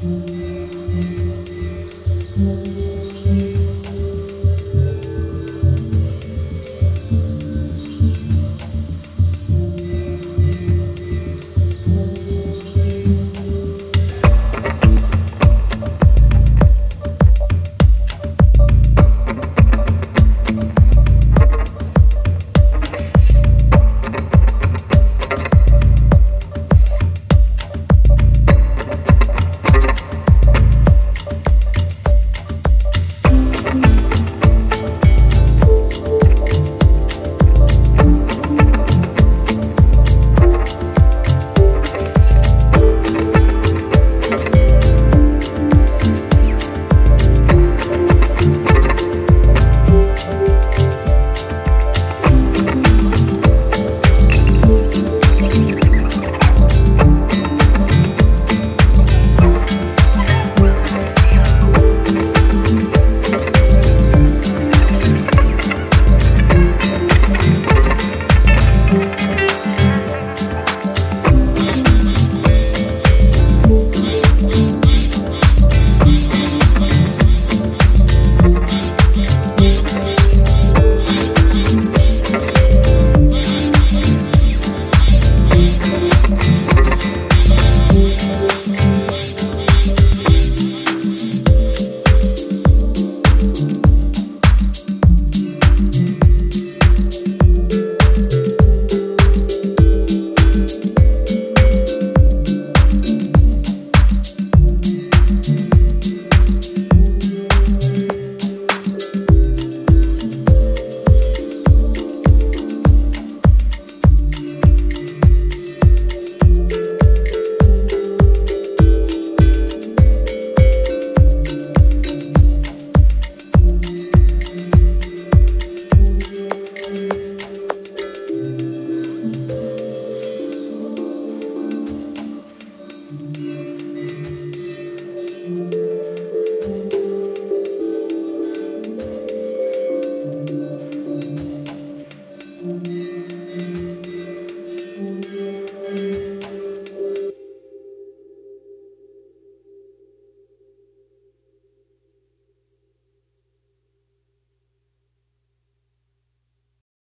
嗯